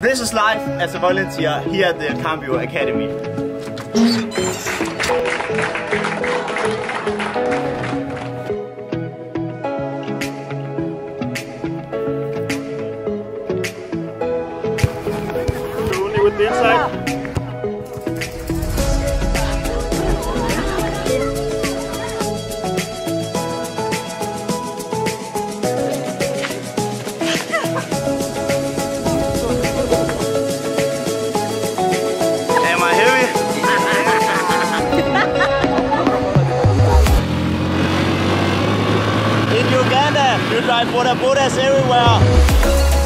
This is life as a volunteer here at the Cambio Academy. Only with the inside. Good life, what up, what everywhere.